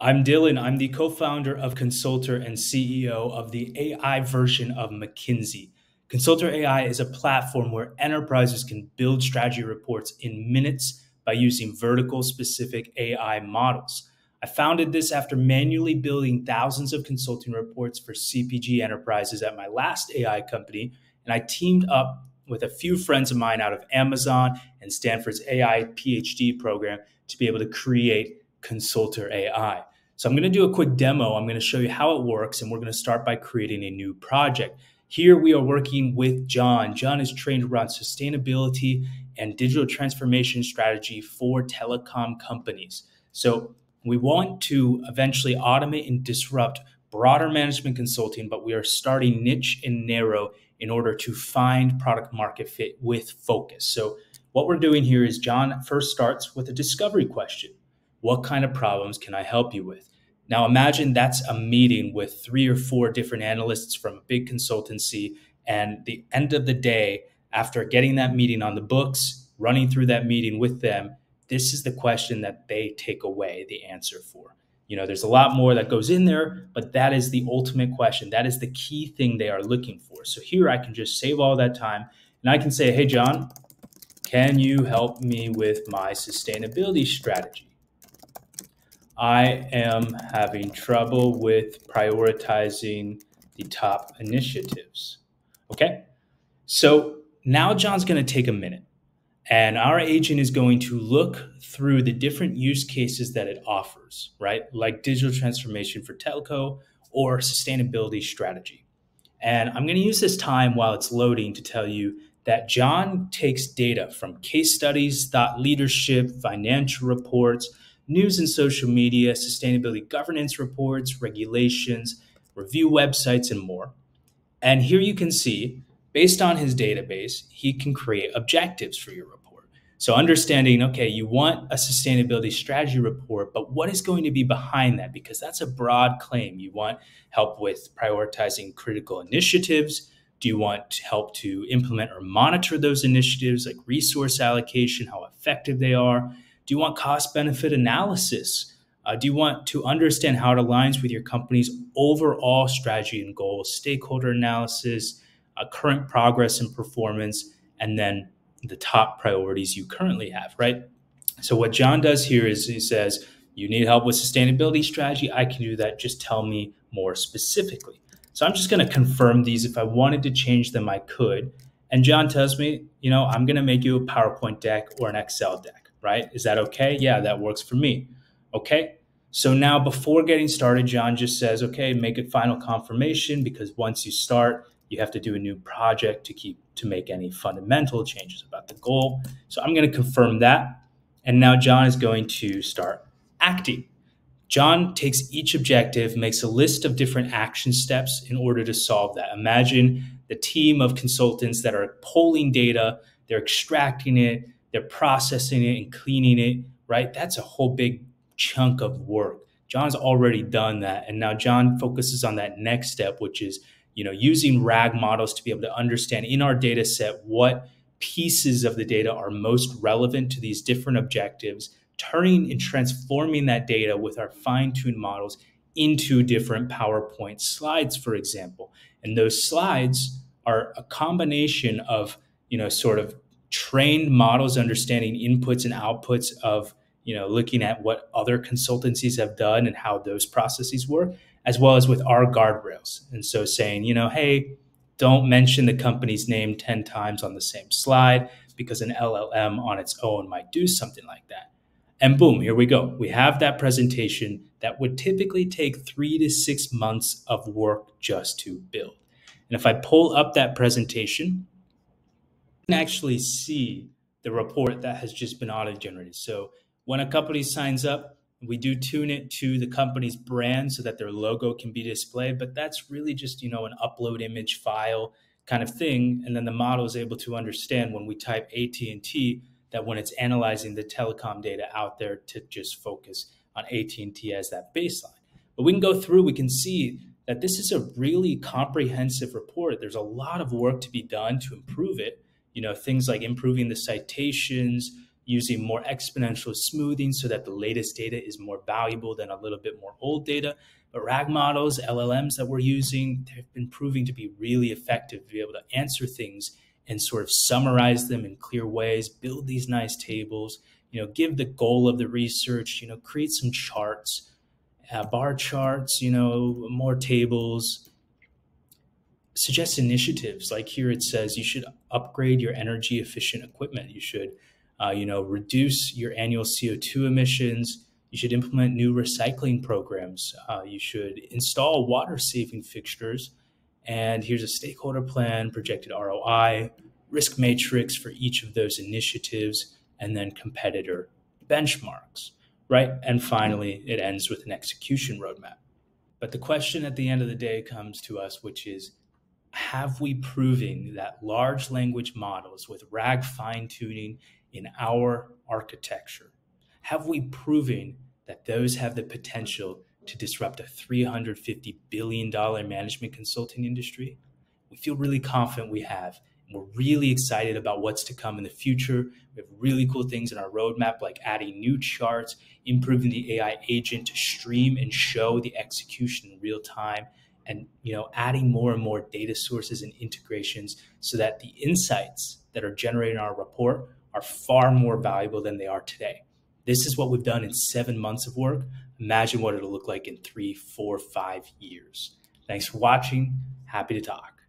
I'm Dylan. I'm the co founder of Consulter and CEO of the AI version of McKinsey. Consulter AI is a platform where enterprises can build strategy reports in minutes by using vertical specific AI models. I founded this after manually building thousands of consulting reports for CPG enterprises at my last AI company, and I teamed up with a few friends of mine out of Amazon and Stanford's AI PhD program to be able to create Consulter AI. So I'm going to do a quick demo. I'm going to show you how it works, and we're going to start by creating a new project. Here we are working with John. John is trained around sustainability and digital transformation strategy for telecom companies. So we want to eventually automate and disrupt broader management consulting, but we are starting niche and narrow in order to find product market fit with focus. So what we're doing here is John first starts with a discovery question. What kind of problems can I help you with? Now, imagine that's a meeting with three or four different analysts from a big consultancy. And the end of the day, after getting that meeting on the books, running through that meeting with them, this is the question that they take away the answer for. You know, there's a lot more that goes in there, but that is the ultimate question. That is the key thing they are looking for. So here I can just save all that time and I can say, hey, John, can you help me with my sustainability strategy? I am having trouble with prioritizing the top initiatives. Okay. So now John's going to take a minute and our agent is going to look through the different use cases that it offers, right? Like digital transformation for telco or sustainability strategy. And I'm going to use this time while it's loading to tell you that John takes data from case studies, thought leadership, financial reports, news and social media, sustainability governance reports, regulations, review websites, and more. And here you can see, based on his database, he can create objectives for your report. So, understanding, okay, you want a sustainability strategy report, but what is going to be behind that? Because that's a broad claim. You want help with prioritizing critical initiatives. Do you want help to implement or monitor those initiatives, like resource allocation, how effective they are? Do you want cost benefit analysis? Uh, do you want to understand how it aligns with your company's overall strategy and goals, stakeholder analysis, uh, current progress and performance, and then the top priorities you currently have, right? So, what John does here is he says, You need help with sustainability strategy. I can do that. Just tell me more specifically. So, I'm just going to confirm these. If I wanted to change them, I could. And John tells me, You know, I'm going to make you a PowerPoint deck or an Excel deck right? Is that okay? Yeah, that works for me. Okay. So now before getting started, John just says, okay, make a final confirmation because once you start, you have to do a new project to keep to make any fundamental changes about the goal. So I'm going to confirm that. And now John is going to start acting. John takes each objective, makes a list of different action steps in order to solve that. Imagine the team of consultants that are pulling data, they're extracting it, they're processing it and cleaning it, right? That's a whole big chunk of work. John's already done that. And now John focuses on that next step, which is, you know, using RAG models to be able to understand in our data set what pieces of the data are most relevant to these different objectives, turning and transforming that data with our fine-tuned models into different PowerPoint slides, for example. And those slides are a combination of, you know, sort of trained models understanding inputs and outputs of you know looking at what other consultancies have done and how those processes work as well as with our guardrails. And so saying you know hey don't mention the company's name 10 times on the same slide because an llm on its own might do something like that. And boom here we go. We have that presentation that would typically take three to six months of work just to build. And if i pull up that presentation actually see the report that has just been auto generated. So when a company signs up, we do tune it to the company's brand so that their logo can be displayed, but that's really just, you know, an upload image file kind of thing and then the model is able to understand when we type AT&T that when it's analyzing the telecom data out there to just focus on AT&T as that baseline. But we can go through, we can see that this is a really comprehensive report. There's a lot of work to be done to improve it you know things like improving the citations using more exponential smoothing so that the latest data is more valuable than a little bit more old data. But RAG models, LLMs that we're using, they've been proving to be really effective to be able to answer things and sort of summarize them in clear ways, build these nice tables, you know, give the goal of the research, you know, create some charts, uh, bar charts, you know, more tables, suggest initiatives. Like here it says you should upgrade your energy efficient equipment. You should, uh, you know, reduce your annual CO2 emissions. You should implement new recycling programs. Uh, you should install water saving fixtures. And here's a stakeholder plan, projected ROI, risk matrix for each of those initiatives, and then competitor benchmarks, right? And finally, it ends with an execution roadmap. But the question at the end of the day comes to us, which is have we proven that large language models with RAG fine tuning in our architecture, have we proven that those have the potential to disrupt a $350 billion management consulting industry? We feel really confident we have. We're really excited about what's to come in the future. We have really cool things in our roadmap, like adding new charts, improving the AI agent to stream and show the execution in real time, and you know adding more and more data sources and integrations so that the insights that are generated in our report are far more valuable than they are today. This is what we've done in seven months of work. Imagine what it'll look like in three four five years. Thanks for watching. Happy to talk